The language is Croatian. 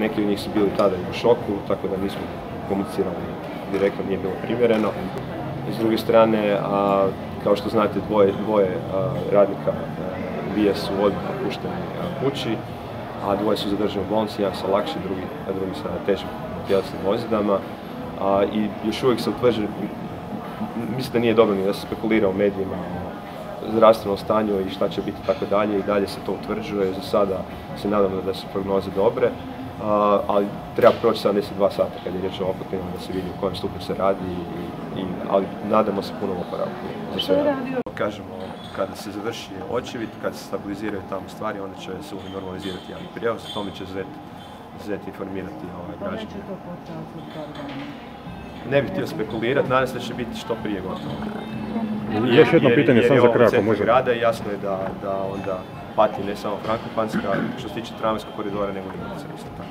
neki od njih su bili tada u šoku, tako da nismo komunicirali direktno, nije bilo primjereno. S druge strane, a, kao što znate, dvoje, dvoje radnika bije su odmah kući, a dvoje su zadržani u bolnici, jedan sa lakši, drugi, a drugi sa težim tjelesnim ozljedama. I još uvijek se utvrđuje, mislim da nije dobro ni da se spekulira u medijima o zdravstvenom stanju i šta će biti tako dalje i dalje se to utvrđuje. Za sada se nadamo da su prognoze dobre, ali treba proći 72 sata kad je riječ o okotima da se vidi u kojem stupnju se radi, i, ali nadamo se punom oporavku. Što je radio? Kažemo, kada se završi očevid, kada se stabiliziraju tamo stvari, onda će se normalizirati javni prijevoz, o tome će ZET, informirati ovaj, građani. Ne bih htio spekulirati, nadam se da će biti što prije gotovo. Još jedno pitanje, samo za kraj, ako može. grada i jasno je da, da onda pati ne samo Frankopanska, što se tiče tramvajskog koridora, nego i isto tako.